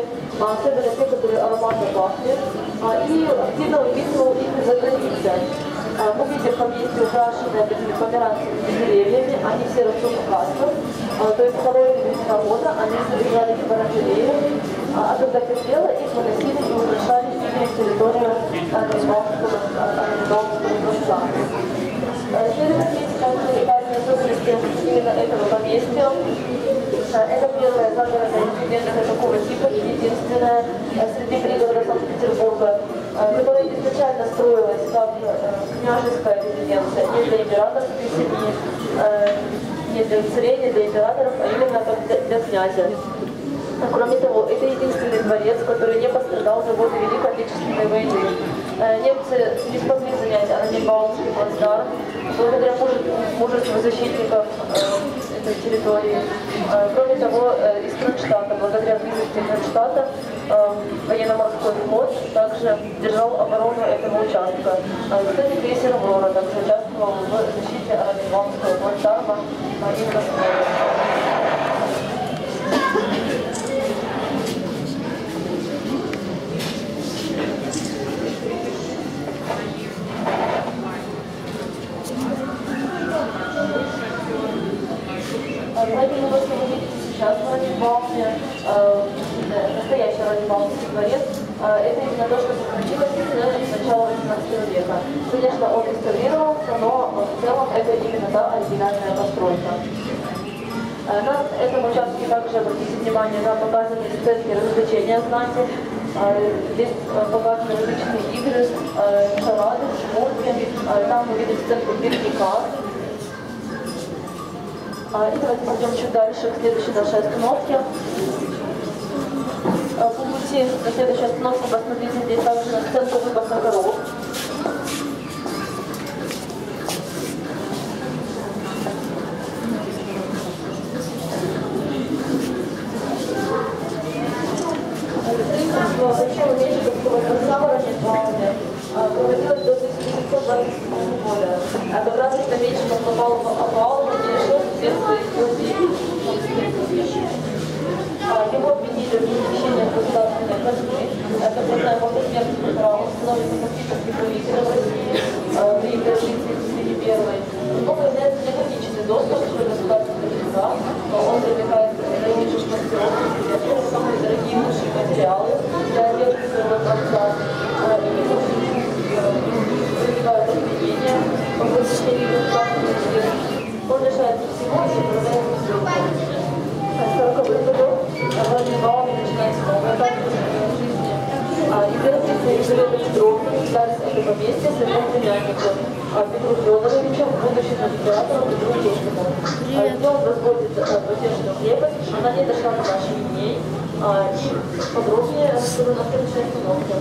люди, а, особенно те, которые ароматно пахли, а, и активно выписывал их за границей. А, Мы видим поместье, украшенное такими померанцевыми деревьями, они все растут в касках, а, то есть колонии винограда, они собирали в оранжерею, а когда петлело, их выносили и украшали ими территорию Армянского дворца. Следует отметить также уникальные особенности именно этого поместья. А, Это первое загородное резиденция такого типа, единственное э, среди пригородов Санкт-Петербурга, э, которая изначально строилась как э, княжеская резиденция, не для императорской семьи, э, не для царей, не для императоров, а именно как для, для князя. Кроме того, это единственный дворец, который не пострадал за годы Великой Отечественной войны. Немцы не смогли занять Ананибалский плацдарм благодаря мужеству защитников э, этой территории. Э, Кроме того, э, из Кронштадта, благодаря близости Кронштадта, военно-морской флот также держал оборону этого участка. Кстати, крейсер «Аврора» также участвовал в защите Ананибалского плацдарма именно с моря. Поэтому то, что вы видите сейчас в Раненбауме, э, настоящий Раненбаумский дворец, э, это именно то, что сохранилось с начала 18 века. Конечно, он реставрировался, но в целом это именно та оригинальная постройка. Э, На этом участке также обратите внимание на показанные сценки развлечения знати. Э, Здесь э, показаны различные игры, э, шарады, шмотки. Э, Там мы видим сценку пикника. А, И давайте пойдем чуть дальше к следующей нашей остановке. А, По пути на следующую остановку посмотрите здесь также сценку выпаса коров. Павловне проводилось до 1927 года. А как раз это вечер он попал в опал и решил соответствовать а, Его обвинили в государственной казны. Это прямая после смерти Петра становится фактически правителем России при императрице Это поместье с своим племянником а, Петру Федоровичем, будущим императором Петру Третьему. А, Где он возводит а, Владимирскую крепость, она не дошла до наших дней. А, И подробнее расскажу на следующей остановке.